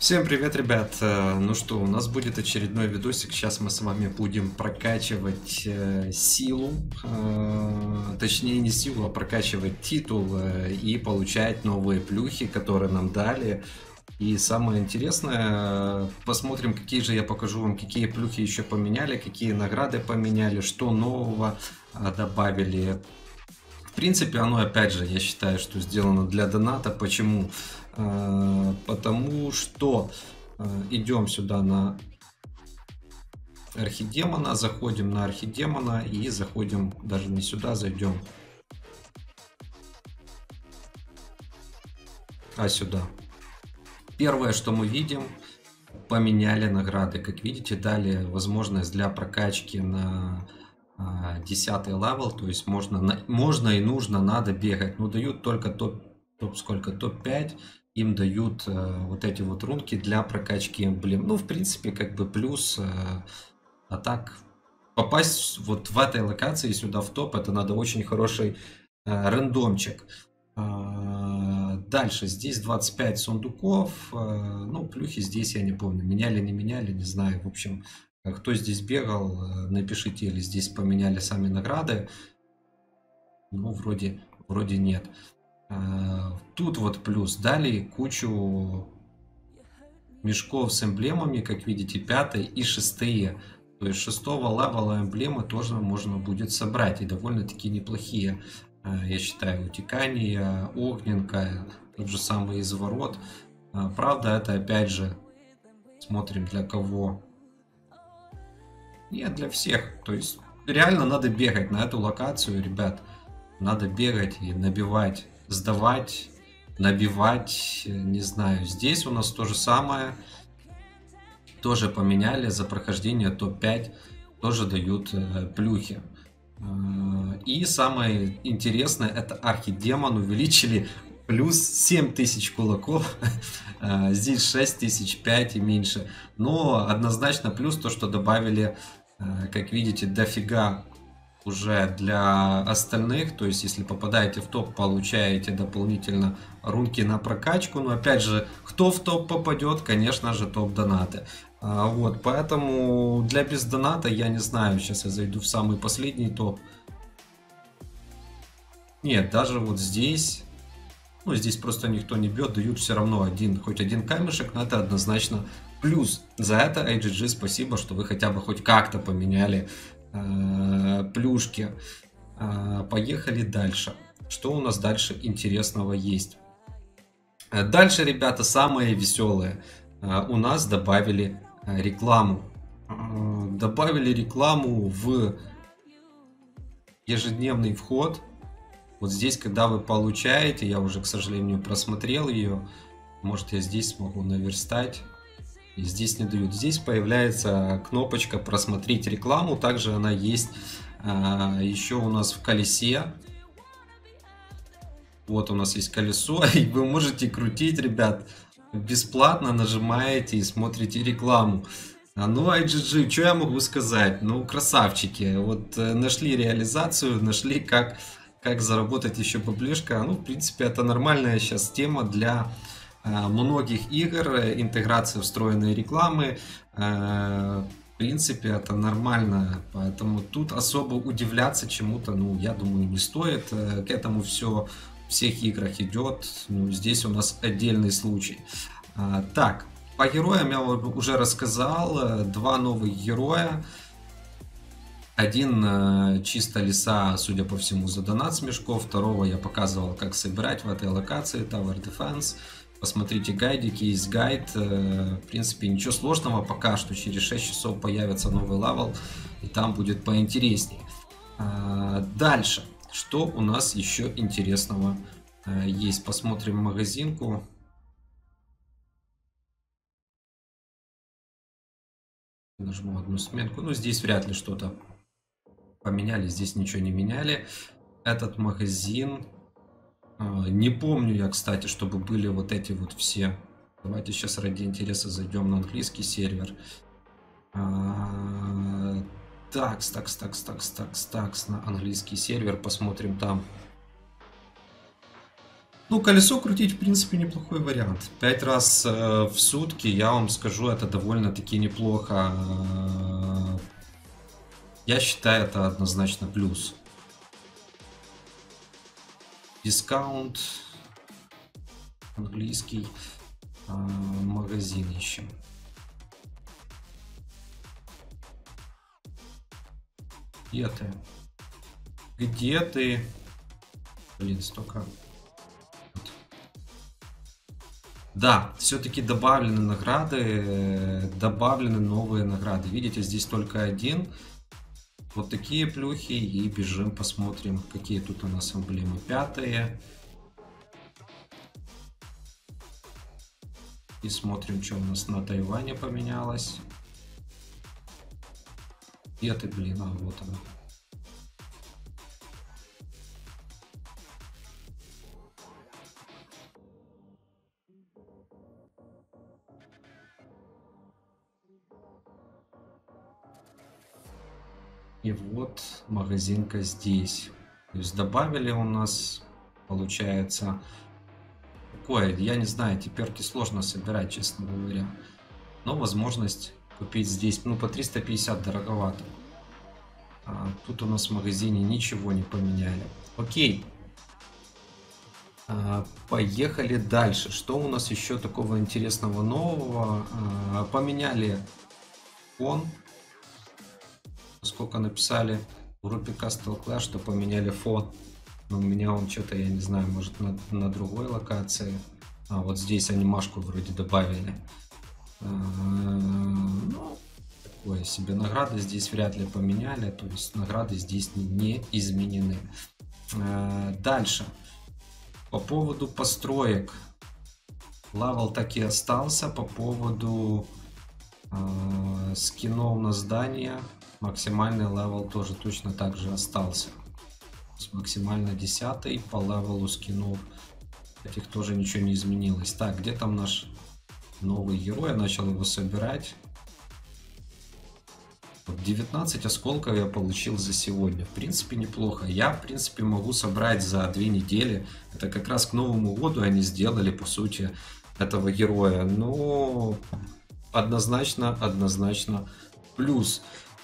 Всем привет, ребят! Э, ну что, у нас будет очередной видосик. Сейчас мы с вами будем прокачивать э, силу, э, точнее не силу, а прокачивать титул и получать новые плюхи, которые нам дали. И самое интересное, посмотрим, какие же я покажу вам, какие плюхи еще поменяли, какие награды поменяли, что нового добавили. В принципе, оно опять же, я считаю, что сделано для доната. Почему? Э, потому что э, идем сюда на архидемона, заходим на архидемона и заходим даже не сюда, зайдем, а сюда. Первое, что мы видим, поменяли награды. Как видите, дали возможность для прокачки на 10 level, то есть можно, можно и нужно, надо бегать. Но дают только топ, топ сколько, топ-5 им дают э, вот эти вот рунки для прокачки эмблем. Ну, в принципе, как бы плюс. Э, а так, попасть вот в этой локации сюда в топ, это надо очень хороший э, рандомчик. Э, дальше, здесь 25 сундуков. Э, ну, плюхи здесь, я не помню, меняли, не меняли, не знаю. В общем, кто здесь бегал, э, напишите, или здесь поменяли сами награды. Ну, вроде, вроде нет. Э, тут вот плюс дали кучу мешков с эмблемами, как видите, пятые и шестые. То есть шестого левела эмблемы тоже можно будет собрать. И довольно-таки неплохие. Э, я считаю, утекание, огненка, тот же самый изворот. Э, правда, это опять же, смотрим для кого. Нет, для всех. То есть реально надо бегать на эту локацию, ребят. Надо бегать и набивать сдавать, набивать, не знаю. Здесь у нас то же самое. Тоже поменяли за прохождение топ-5. Тоже дают э, плюхи. Э, и самое интересное, это архидемон увеличили плюс 7000 кулаков, э, здесь 6000, 5 и меньше. Но однозначно плюс то, что добавили, э, как видите, дофига уже для остальных, то есть если попадаете в топ, получаете дополнительно рунки на прокачку, но опять же, кто в топ попадет, конечно же, топ донаты. А, вот, поэтому для без доната я не знаю, сейчас я зайду в самый последний топ. Нет, даже вот здесь, ну здесь просто никто не бьет, дают все равно один, хоть один камешек, но это однозначно плюс. За это IGG спасибо, что вы хотя бы хоть как-то поменяли Э, плюшки. Э, поехали дальше. Что у нас дальше интересного есть? Э, дальше, ребята, самое веселое. У нас добавили рекламу. Добавили рекламу в ежедневный вход. Вот здесь, когда вы получаете, я уже, к сожалению, просмотрел ее. Может, я здесь смогу наверстать. И здесь не дают. Здесь появляется кнопочка «Просмотреть рекламу». Также она есть а, еще у нас в колесе. Вот у нас есть колесо, и вы можете крутить, ребят, бесплатно нажимаете и смотрите рекламу. А ну, IGG, что я могу сказать? Ну, красавчики. Вот э, нашли реализацию, нашли, как, как заработать еще баблишко. Ну, в принципе, это нормальная сейчас тема для многих игр, э, интеграция встроенной рекламы. Э, в принципе, это нормально, поэтому тут особо удивляться чему-то, ну, я думаю, не стоит. К этому все в всех играх идет. Ну, здесь у нас отдельный случай. Так, по героям я уже рассказал. Два новых героя. Один чисто леса, судя по всему, за донат с мешков. Второго я показывал, как собирать в этой локации Tower Defense. Посмотрите гайдики, есть гайд. Э, в принципе, ничего сложного пока что. Через 6 часов появится новый level, и там будет поинтереснее. А, дальше. Что у нас еще интересного э, есть? Посмотрим магазинку. Нажму одну сменку. Ну, здесь вряд ли что-то поменяли. Здесь ничего не меняли. Этот магазин не помню я, кстати, чтобы были вот эти вот все. Давайте сейчас ради интереса зайдем на английский сервер. А, такс, такс, такс, такс, такс, такс на английский сервер. Посмотрим там. Ну, колесо крутить, в принципе, неплохой вариант. Пять раз э, в сутки, я вам скажу, это довольно-таки неплохо. Я считаю, это однозначно плюс. Дискаунт. Английский. Э, магазин ищем. Где ты? Где ты? Блин, столько Да, все-таки добавлены награды, добавлены новые награды. Видите, здесь только один. Вот такие плюхи и бежим, посмотрим, какие тут у нас эмблемы. Пятые. И смотрим, что у нас на Тайване поменялось. Где ты, блин, а вот она. И вот магазинка здесь. То есть добавили у нас, получается, такое, я не знаю, теперки сложно собирать, честно говоря. Но возможность купить здесь, ну по 350 дороговато. А, тут у нас в магазине ничего не поменяли. Окей. А, поехали дальше. Что у нас еще такого интересного нового? А, поменяли фон сколько написали в группе Castle Clash, что поменяли фон. Но у меня он что-то, я не знаю, может на, на другой локации. А вот здесь анимашку вроде добавили. А, ну, такое себе. Награды здесь вряд ли поменяли, то есть награды здесь не, не изменены. А, дальше. По поводу построек. Level так и остался. По поводу э, скинов на здание Максимальный level тоже точно так же остался. Максимально 10 по level у скинов. Этих тоже ничего не изменилось. Так, где там наш новый герой? Я начал его собирать. 19 осколков я получил за сегодня. В принципе, неплохо. Я, в принципе, могу собрать за две недели. Это как раз к Новому году они сделали, по сути, этого героя. Но однозначно, однозначно плюс.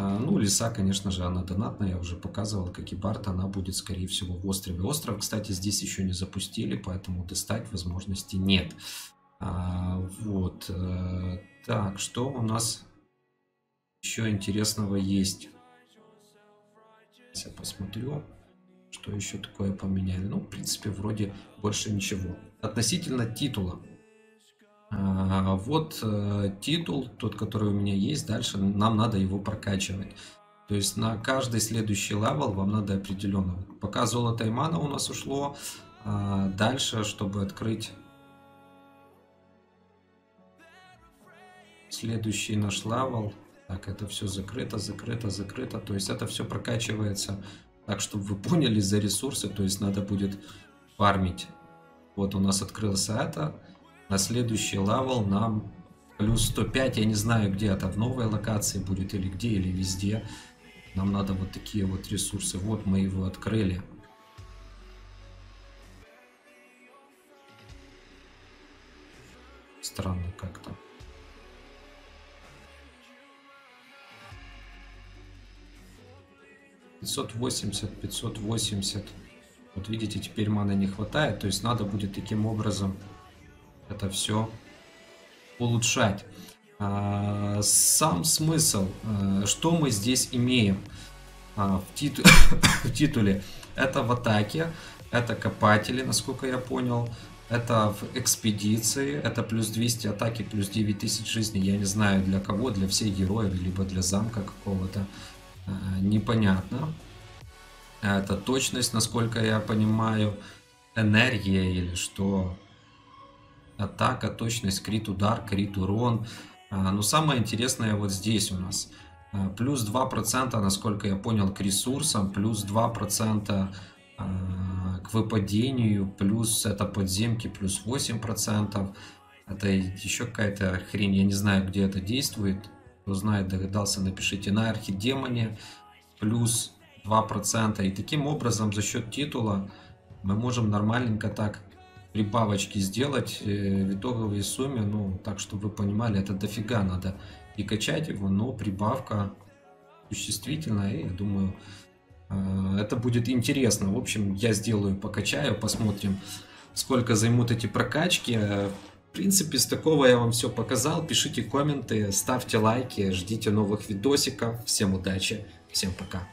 А, ну, леса, конечно же, она донатная, я уже показывал, как и Барт, она будет, скорее всего, в острове. Остров, кстати, здесь еще не запустили, поэтому достать возможности нет. А, вот. Э, так, что у нас еще интересного есть? Сейчас я посмотрю, что еще такое поменяли. Ну, в принципе, вроде больше ничего. Относительно титула. А, вот э, титул, тот, который у меня есть, дальше нам надо его прокачивать. То есть на каждый следующий level вам надо определенно. Пока золото и мана у нас ушло, а, дальше, чтобы открыть следующий наш level, так, это все закрыто, закрыто, закрыто. То есть это все прокачивается так, чтобы вы поняли за ресурсы. То есть надо будет фармить. Вот у нас открылся это на следующий level нам плюс 105, я не знаю, где это, в новой локации будет или где, или везде. Нам надо вот такие вот ресурсы. Вот мы его открыли. Странно как-то. Пятьсот восемьдесят, пятьсот восемьдесят. Вот видите, теперь маны не хватает, то есть надо будет таким образом это все улучшать. А, сам смысл, э, что мы здесь имеем а, в, титу... в титуле, это в атаке, это копатели, насколько я понял, это в экспедиции, это плюс 200 атаки, плюс 9000 жизней, я не знаю для кого, для всех героев, либо для замка какого-то, э, непонятно. Это точность, насколько я понимаю, энергия или что атака, точность, крит удар, крит урон. А, но самое интересное вот здесь у нас. А, плюс 2%, насколько я понял, к ресурсам, плюс 2% а, к выпадению, плюс это подземки, плюс 8%. Это еще какая-то хрень, я не знаю, где это действует. Кто знает, догадался, напишите. На архидемоне плюс 2%. И таким образом за счет титула мы можем нормальненько так прибавочки сделать э, в итоговой сумме, ну, так, чтобы вы понимали, это дофига надо и качать его, но прибавка существительная, и я думаю, э, это будет интересно. В общем, я сделаю, покачаю, посмотрим, сколько займут эти прокачки. В принципе, с такого я вам все показал. Пишите комменты, ставьте лайки, ждите новых видосиков. Всем удачи, всем пока.